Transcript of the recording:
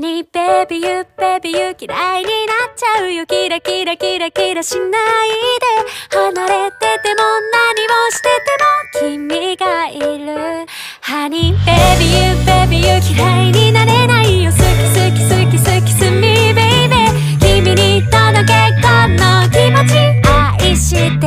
にベビーユベビーユ嫌いになっちゃうよ。キラキラキラキラしないで。離れてても何をしてても君がいる。ハニーベビー